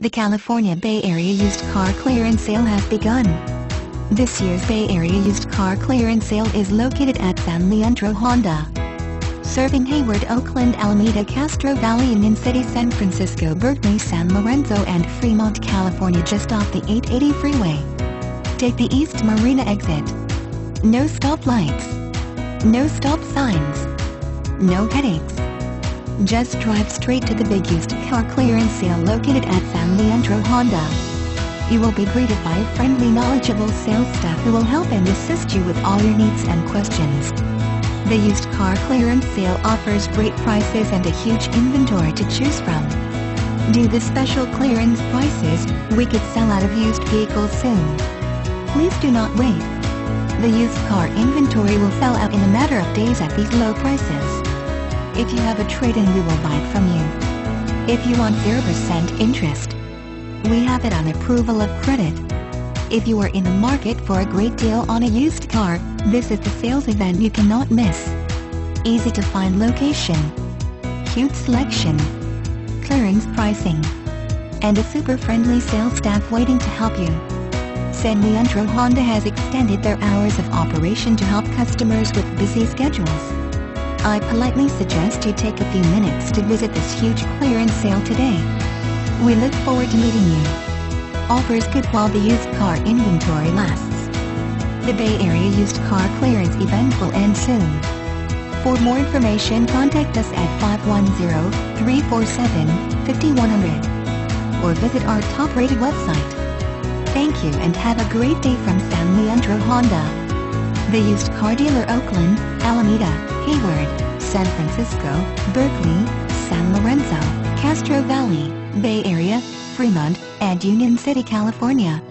The California Bay Area used car clearance sale has begun. This year's Bay Area used car clearance sale is located at San Leandro Honda. Serving Hayward, Oakland, Alameda, Castro Valley, Union City, San Francisco, Berkeley, San Lorenzo and Fremont, California just off the 880 freeway. Take the East Marina exit. No stop lights. No stop signs. No headaches. Just drive straight to the big used car clearance sale located at San Leandro Honda. You will be greeted by a friendly knowledgeable sales staff who will help and assist you with all your needs and questions. The used car clearance sale offers great prices and a huge inventory to choose from. Due to special clearance prices, we could sell out of used vehicles soon. Please do not wait. The used car inventory will sell out in a matter of days at these low prices. If you have a trade-in we will buy it from you. If you want 0% interest, we have it on approval of credit. If you are in the market for a great deal on a used car, this is the sales event you cannot miss. Easy to find location. Huge selection. Clearance pricing. And a super friendly sales staff waiting to help you. San Leandro Honda has extended their hours of operation to help customers with busy schedules. I politely suggest you take a few minutes to visit this huge clearance sale today. We look forward to meeting you. Offers good while the used car inventory lasts. The Bay Area used car clearance event will end soon. For more information contact us at 510-347-5100 or visit our top-rated website. Thank you and have a great day from San Leandro Honda. The used car dealer Oakland, Alameda, Hayward, San Francisco, Berkeley, San Lorenzo, Castro Valley, Bay Area, Fremont, and Union City, California.